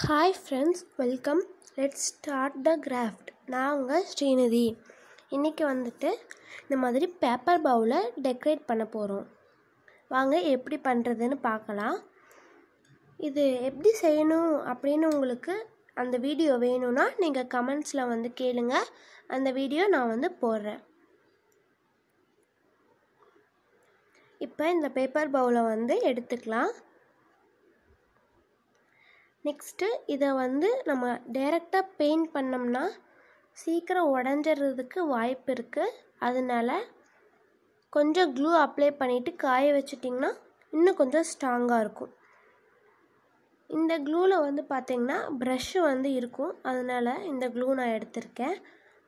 Hi friends welcome let's start the craft நான் உங்கள் ஸ்ரீநிதி. இன்றைக்கி வந்துட்டு இந்த மாதிரி பேப்பர் பவுலை டெக்கரேட் பண்ண போகிறோம் வாங்க எப்படி பண்ணுறதுன்னு பார்க்கலாம். இது எப்படி செய்யணும் அப்படின்னு உங்களுக்கு அந்த வீடியோ வேணும்னா நீங்கள் கமெண்ட்ஸில் வந்து கேளுங்க. அந்த வீடியோ நான் வந்து போடுறேன். இப்போ இந்த பேப்பர் பவுலை வந்து எடுத்துக்கலாம். நெக்ஸ்ட்டு இதை வந்து நம்ம டைரெக்டாக பெயிண்ட் பண்ணோம்னா சீக்கிரம் உடஞ்சிறதுக்கு வாய்ப்பு இருக்குது அதனால் கொஞ்சம் க்ளூ அப்ளை பண்ணிவிட்டு காய வச்சிட்டிங்கன்னா இன்னும் கொஞ்சம் ஸ்ட்ராங்காக இருக்கும். இந்த க்ளூவில் வந்து பார்த்திங்கன்னா ப்ரஷ்ஷு வந்து இருக்கும். அதனால் இந்த க்ளூ நான் எடுத்திருக்கேன்.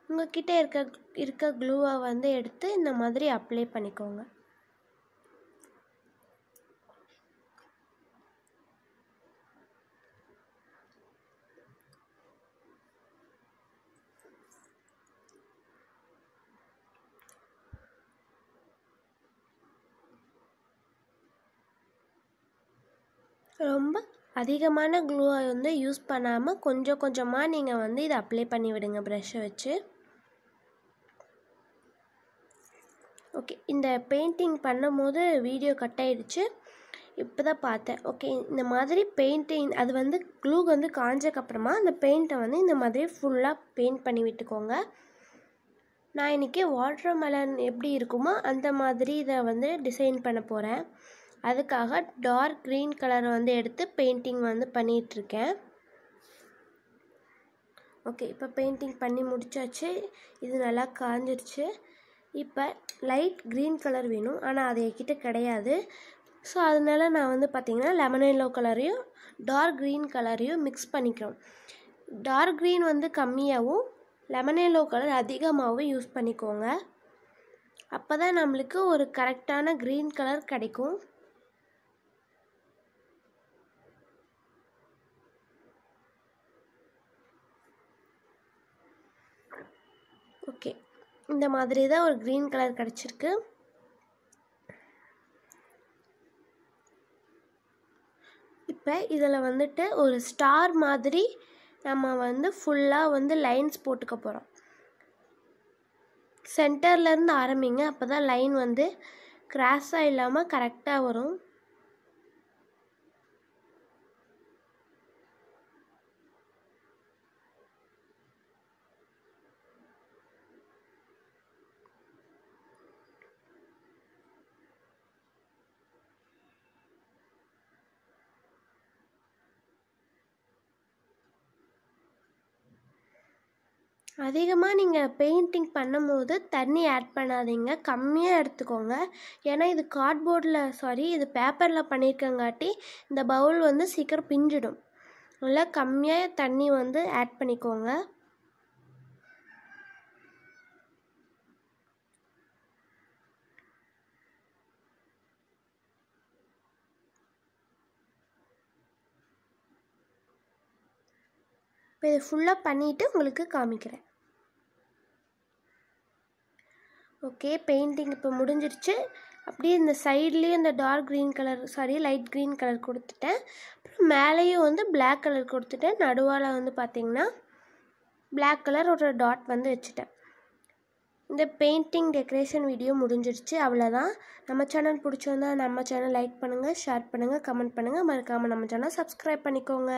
உங்ககிட்ட இருக்க இருக்க க்ளூவை வந்து எடுத்து இந்த மாதிரி அப்ளை பண்ணிக்கோங்க. ரொம்ப அதிகமான க்ளூவை வந்து யூஸ் பண்ணாமல் கொஞ்சம் கொஞ்சமாக நீங்கள் வந்து இதை அப்ளை பண்ணி விடுங்க ப்ரஷ்ஷை வச்சு. ஓகே இந்த பெயிண்டிங் பண்ணும்போது வீடியோ கட் ஆகிடுச்சு இப்போ தான் பார்த்தேன். ஓகே இந்த மாதிரி பெயிண்டிங் அது வந்து க்ளூ வந்து காஞ்சக்கப்புறமா அந்த பெயிண்ட்டை வந்து இந்த மாதிரி ஃபுல்லாக பெயிண்ட் பண்ணி விட்டுக்கோங்க. நான் இன்றைக்கி வாட்டர் மெலன் எப்படி இருக்குமோ அந்த மாதிரி இதை வந்து டிசைன் பண்ண போகிறேன் அதுக்காக டார்க் க்ரீன் கலரை வந்து எடுத்து பெயிண்டிங் வந்து பண்ணிகிட்ருக்கேன் ஓகே இப்போ பெயிண்டிங் பண்ணி முடிச்சாச்சு. இது நல்லா காஞ்சிருச்சு. இப்போ லைட் க்ரீன் கலர் வேணும். ஆனால் அது என்கிட்ட கிடையாது. ஸோ அதனால நான் வந்து பார்த்திங்கன்னா லெமன் எல்லோ கலரையும் டார்க் க்ரீன் கலரையும் மிக்ஸ் பண்ணிக்கிறோம். டார்க் க்ரீன் வந்து கம்மியாகவும் லெமன் எல்லோ கலர் அதிகமாகவும் யூஸ் பண்ணிக்கோங்க. அப்போ தான் நம்மளுக்கு ஒரு கரெக்டான க்ரீன் கலர் கிடைக்கும். ஓகே. இந்த மாதிரி தான் ஒரு க்ரீன் கலர் கிடச்சிருக்கு. இப்போ இதில் வந்துட்டு ஒரு ஸ்டார் மாதிரி நம்ம வந்து ஃபுல்லாக வந்து லைன்ஸ் போட்டுக்க போகிறோம் சென்டர்லேருந்து ஆரம்பிங்க அப்போ தான் லைன் வந்து கிராஸாக இல்லாமல் கரெக்டாக வரும். அதிகமாக நீங்கள் பெயிண்டிங் பண்ணும்போது தண்ணி ஆட் பண்ணாதீங்க. கம்மியாக எடுத்துக்கோங்க. ஏன்னா இது கார்ட்போர்டில் சாரி இது பேப்பரில் பண்ணியிருக்கங்காட்டி இந்த பவுல் வந்து சீக்கிரம் பிஞ்சிடும். நல்லா கம்மியாக தண்ணி வந்து ஆட் பண்ணிக்கோங்க. இப்போ இது ஃபுல்லாக பண்ணிவிட்டு உங்களுக்கு காமிக்கிறேன். ஓகே பெயிண்டிங் இப்போ முடிஞ்சிருச்சு. அப்படியே இந்த சைட்லேயும் இந்த dark green colour sorry light green colour கொடுத்துட்டேன். அப்புறம் மேலேயும் வந்து பிளாக் கலர் கொடுத்துட்டேன். நடுவால் வந்து பார்த்திங்கன்னா பிளாக் கலர் ஒரு டாட் வந்து வச்சுட்டேன். இந்த பெயிண்டிங் டெக்கரேஷன் வீடியோ முடிஞ்சிருச்சு. அவ்வளோதான் நம்ம சேனல் பிடிச்சிருந்தா நம்ம சேனல் லைக் பண்ணுங்கள் ஷேர் பண்ணுங்கள் கமெண்ட் பண்ணுங்கள் மறக்காமல் நம்ம சேனல் சப்ஸ்கிரைப் பண்ணிக்கோங்க.